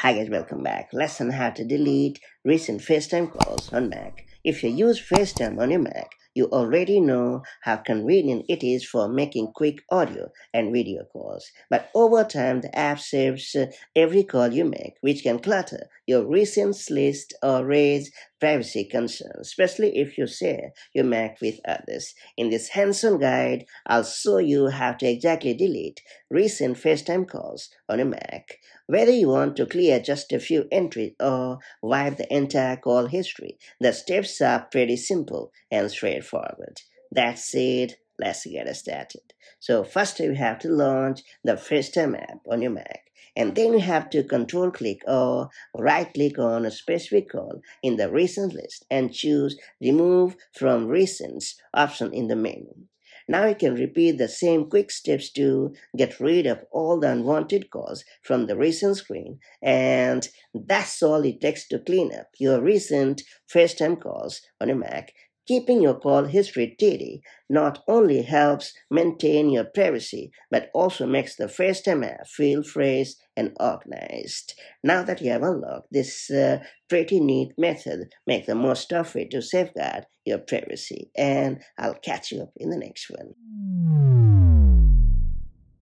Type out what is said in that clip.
Hi guys, welcome back. Lesson how to delete recent FaceTime calls on Mac. If you use FaceTime on your Mac, you already know how convenient it is for making quick audio and video calls. But over time, the app saves uh, every call you make, which can clutter your recent list or raise privacy concerns, especially if you share your Mac with others. In this hands-on guide, I'll show you how to exactly delete recent FaceTime calls on a Mac. Whether you want to clear just a few entries or wipe the entire call history, the steps are pretty simple and straightforward. That's it. Let's get started. So first you have to launch the FaceTime app on your Mac. And then you have to control click or right click on a specific call in the recent list and choose remove from recents option in the menu. Now you can repeat the same quick steps to get rid of all the unwanted calls from the recent screen and that's all it takes to clean up your recent FaceTime calls on your Mac Keeping your call history tidy not only helps maintain your privacy, but also makes the first app feel fresh and organized. Now that you have unlocked this uh, pretty neat method, make the most of it to safeguard your privacy. And I'll catch you up in the next one.